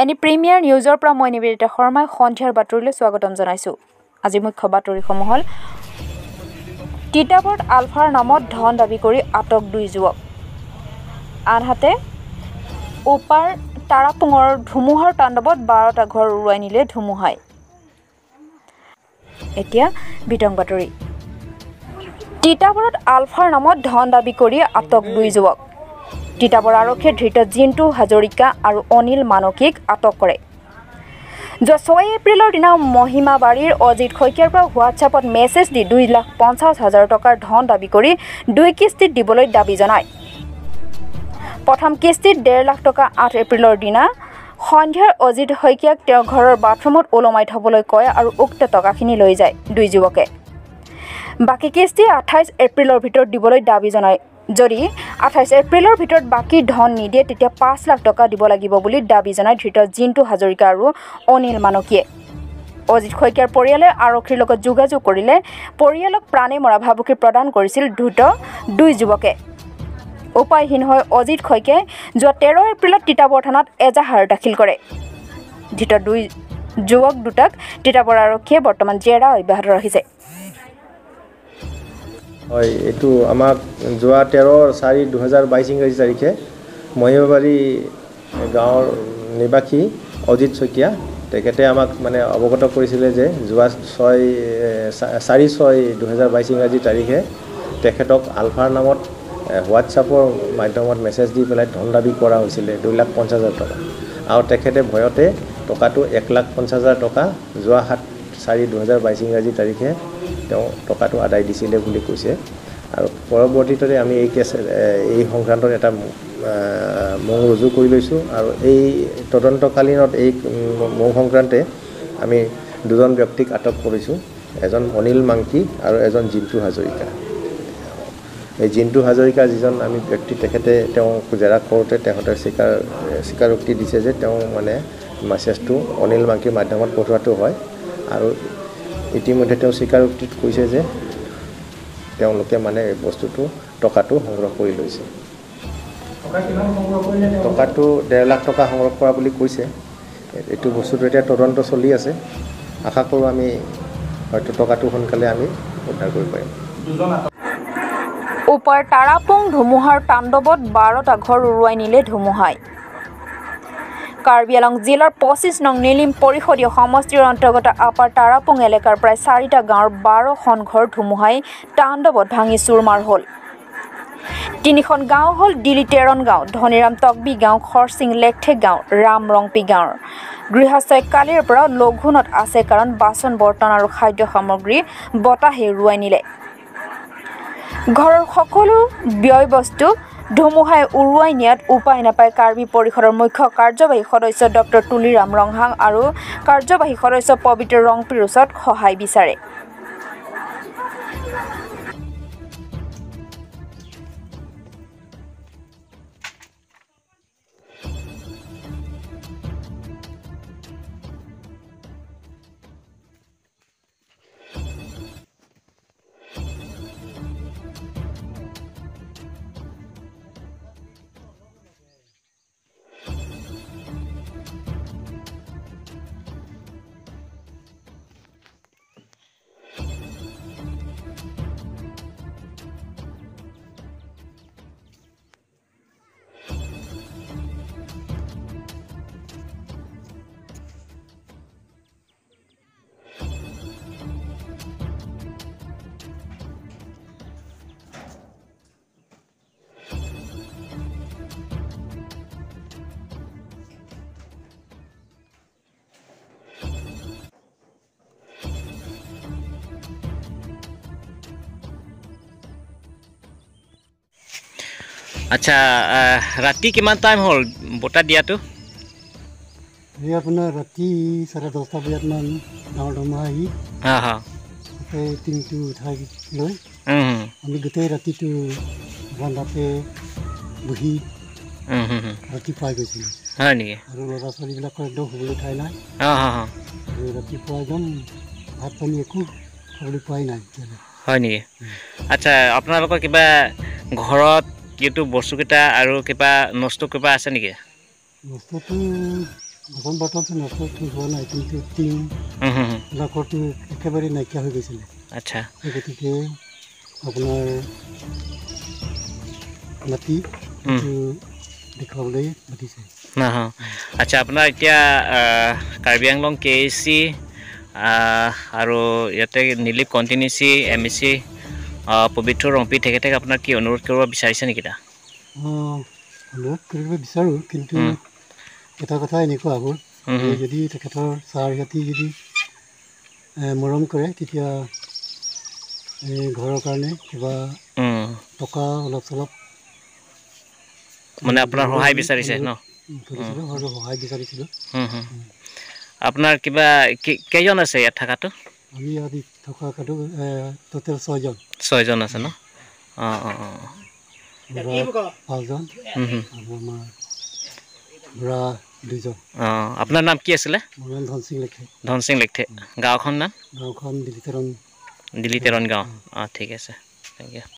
Any premier নিউজৰ পৰা মই নিবেদিতা শৰ্মাই সন্ধিয়াৰ বাতৰিলৈ স্বাগতম জনাইছোঁ। আজি মুখ্য বাতৰিসমূহ হ'ল তিতাবৰত আলফাৰ নামত ধন দাবী কৰি আটক দুই যুৱক। আনহাতে ওপাৰ তাৰাপুঙৰ ধুমুহাৰ তাণ্ডৱত বাৰটা ঘৰ উৰুৱাই নিলে ধুমুহাই। এতিয়া বিতং বাতৰি। তিতাবৰত আলফাৰ নামত ধন দাবী কৰি আটক দুই যুৱক। তিতাবৰ আৰক্ষীয়ে ধৃত জিন্তু হাজৰিকা আৰু অনিল মানকীক আটক কৰে। যোৱা ছয় এপ্ৰিলৰ দিনা মহিমাবাৰীৰ অজিত শইকীয়াৰ পৰা হোৱাটছএপত মেছেজ দি দুই লাখ পঞ্চাছ হাজাৰ টকাৰ ধন দাবী কৰি দুই কিস্তিত দিবলৈ দাবী জনায়। প্ৰথম কিস্তিত ডেৰ লাখ টকা আঠ এপ্ৰিলৰ দিনা সন্ধিয়াৰ অজিত শইকীয়াক তেওঁৰ ঘৰৰ বাথৰুমত ওলমাই থবলৈ কয় আৰু উক্ত টকাখিনি লৈ যায় দুই যুৱকে। বাকী কিস্তি আঠাইছ এপ্ৰিলৰ ভিতৰত দিবলৈ দাবী জনায়। যদি আঠাইছ এপ্ৰিলৰ ভিতৰত বাকী ধন নিদিয়ে তেতিয়া পাঁচ লাখ টকা দিব লাগিব বুলি দাবী জনাই ধৃত জিন্তু হাজৰিকা আৰু অনিল মানকীয়ে। অজিত শইকীয়াৰ পৰিয়ালে আৰক্ষীৰ লগত যোগাযোগ কৰিলে। পৰিয়ালক প্ৰাণে মৰা ভাবুকি প্ৰদান কৰিছিল দ্ৰুত দুই যুৱকে। উপায়হীন হৈ অজিত শইকীয়াই যোৱা তেৰ এপ্ৰিলত তিতাবৰ থানাত এজাহাৰ দাখিল কৰে। ধৃত দুই যুৱক দুটাক তিতাবৰ আৰক্ষীয়ে বৰ্তমান জেৰা অব্যাহত ৰাখিছে। হয় এইটো আমাক যোৱা তেৰ চাৰি দুহেজাৰ বাইছ ইংৰাজী তাৰিখে মহিমাবাৰী গাঁৱৰ নিবাসী অজিত শইকীয়া তেখেতে আমাক মানে অৱগত কৰিছিলে যে যোৱা ছয় চাৰি ছয় দুহেজাৰ বাইছ ইংৰাজী তাৰিখে তেখেতক আলফাৰ নামত হোৱাটছআপৰ মাধ্যমত মেছেজ দি পেলাই ধন দাবী কৰা হৈছিলে দুই লাখ পঞ্চাছ হাজাৰ টকা। আৰু তেখেতে ভয়তে টকাটো এক লাখ পঞ্চাছ হাজাৰ টকা যোৱা সাত চাৰি দুহেজাৰ বাইছ ইংৰাজী তাৰিখে তেওঁ টকাটো আদায় দিছিলে বুলি কৈছে। আৰু পৰৱৰ্তীতে আমি এই কেছ এই সংক্ৰান্তত এটা মৌ ৰুজু কৰি লৈছোঁ। আৰু এই তদন্তকালীনত এই মৌ সংক্ৰান্তে আমি দুজন ব্যক্তিক আটক কৰিছোঁ। এজন অনিল মাংকি আৰু এজন জিন্তু হাজৰিকা। এই জিন্তু হাজৰিকা যিজন আমি ব্যক্তি তেখেতে তেওঁক জেৰা কৰোঁতে তেখেতে স্বীকাৰ স্বীকাৰোক্তি দিছে যে তেওঁ মানে মেছেজটো অনিল মাংকিৰ মাধ্যমত পঠোৱাটো হয়। আৰু ইতিমধ্যে তেওঁ স্বীকাৰোক্তিত কৈছে যে তেওঁলোকে মানে বস্তুটো টকাটো সংগ্ৰহ কৰি লৈছে। টকাটো ডেৰ লাখ টকা সংগ্ৰহ কৰা বুলি কৈছে। এইটো বস্তুটো এতিয়া তদন্ত চলি আছে। আশা কৰোঁ আমি হয়তো টকাটো সোনকালে আমি উদ্ধাৰ কৰিব পাৰিম। ওপাৰ তাৰাপুং ধুমুহাৰ তাণ্ডৱত বাৰটা ঘৰ উৰুৱাই নিলে ধুমুহাই। কাৰ্বি আলং জিলাৰ পঁচিছ নং নিলিম পৰিষদীয় সমষ্টিৰ অন্তৰ্গত আপাৰ তাৰাপুং এলেকাৰ প্ৰায় চাৰিটা গাঁৱৰ বাৰখন ঘৰ ধুমুহাই তাণ্ডৱত ভাঙি চুৰমাৰ হ'ল। তিনিখন গাঁও হ'ল দিলি তেৰণ গাঁও ধনীৰাম তকবি গাঁও খৰচিং লেকঠে গাঁও ৰাম ৰংপি গাঁৱৰ গৃহস্থই কালিৰ পৰা লঘোণত আছে কাৰণ বাচন বৰ্তন আৰু খাদ্য সামগ্ৰী বতাহে উৰুৱাই নিলে। ঘৰৰ সকলো ব্যয় বস্তু ধুমুহাই উৰুৱাই নিয়াত উপায় নাপায় কাৰ্বি পৰিষদৰ মুখ্য কাৰ্যবাহী সদস্য ডক্টৰ তুলিৰাম ৰংহাং আৰু কাৰ্যবাহী সদস্য পবিত্ৰ ৰংপিৰ ওচৰত সহায় বিচাৰে। আচ্ছা ৰাতি কিমান টাইম হ'ল বতাহ দিয়াটো? এই আপোনাৰ ৰাতি চাৰে দহটা বজাতমান ডাঙৰ ধুমুহা আহি গোটেই টিংটো উঠাই লৈ আমি গোটেই ৰাতিটো বান্ধাতে বহি। ৰাতি পাই গৈছিলোঁ। হয় নেকি? আৰু ল'ৰা ছোৱালীবিলাকৰ একদম শুবলৈ ঠাই নাই। আৰু ৰাতিপুৱা একদম ভাত পানী একো খাবলৈ পোৱাই নাই হয় নেকি? আচ্ছা আপোনালোকৰ কিবা ঘৰত কিটো বস্তুকেইটা আৰু কিবা নষ্ট কিবা আছে নেকি? নষ্টটো হোৱা নাই কিন্তু একেবাৰে নাইকিয়া হৈ গৈছিলে। আচ্ছা। গতিকে আপোনাৰ মাটি দেখুৱাবলৈ মাতিছে। আচ্ছা আপোনাৰ এতিয়া Karbi Anglong K A C আৰু ইয়াতে নীলিপ কণ্টিনিউচি এম ই চি পবিত্ৰ ৰম্পি তেখেতে আপোনাক কি অনুৰোধ কৰিব বিচাৰিছে নেকি দা অঁ, অনুৰোধ কৰিব বিচাৰোঁ কিন্তু। এটা কথা এনেকুৱা হ'ব। যদি তেখেতৰ চাৰ জাতি যদি মৰম কৰে তেতিয়া ঘৰৰ কাৰণে কিবা টকা অলপ চলপ মানে আপোনাৰ সহায় বিচাৰিছে ন? সহায় বিচাৰিছিলোঁ। আপোনাৰ কিবা কেইজন আছে ইয়াত থকাটো? আমি আজি থকা কাটো টোটেল ছয়জন। ছয়জন আছে ন? অঁ অঁ অঁ। পাঁচজন আমাৰ বুঢ়া দুজন। অঁ আপোনাৰ নাম কি আছিলে? মোৰ নাম ধন সিং লেখে। ধন সিং লেখথে গাঁওখন নাম? গাঁওখন দিলিতৰণ। দিল্লী তেৰণ গাঁও। অঁ ঠিক আছে। Thank U